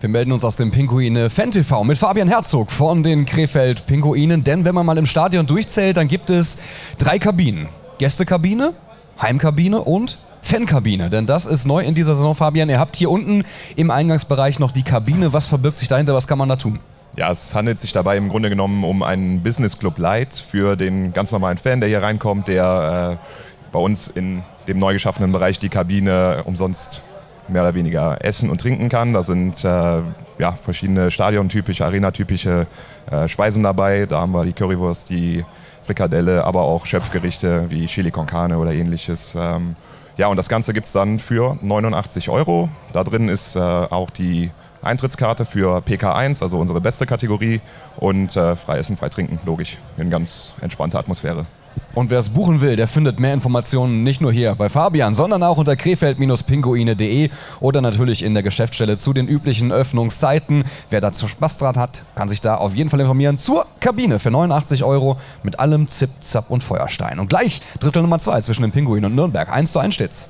Wir melden uns aus dem Pinguine Fan TV mit Fabian Herzog von den Krefeld Pinguinen. Denn wenn man mal im Stadion durchzählt, dann gibt es drei Kabinen. Gästekabine, Heimkabine und Fankabine. Denn das ist neu in dieser Saison, Fabian. Ihr habt hier unten im Eingangsbereich noch die Kabine. Was verbirgt sich dahinter? Was kann man da tun? Ja, es handelt sich dabei im Grunde genommen um einen Business Club Light für den ganz normalen Fan, der hier reinkommt, der äh, bei uns in dem neu geschaffenen Bereich die Kabine umsonst mehr oder weniger essen und trinken kann. Da sind äh, ja, verschiedene stadiontypische, arenatypische äh, Speisen dabei. Da haben wir die Currywurst, die Frikadelle, aber auch Schöpfgerichte wie Chili con Carne oder ähnliches. Ähm, ja, und das Ganze gibt es dann für 89 Euro. Da drin ist äh, auch die Eintrittskarte für PK1, also unsere beste Kategorie, und äh, frei essen, frei trinken, logisch, in ganz entspannter Atmosphäre. Und wer es buchen will, der findet mehr Informationen nicht nur hier bei Fabian, sondern auch unter krefeld-pinguine.de oder natürlich in der Geschäftsstelle zu den üblichen Öffnungszeiten. Wer dazu Spaß dran hat, kann sich da auf jeden Fall informieren zur Kabine für 89 Euro mit allem Zip, Zap und Feuerstein. Und gleich Drittel Nummer 2 zwischen den Pinguinen und Nürnberg. 1 zu 1 steht's.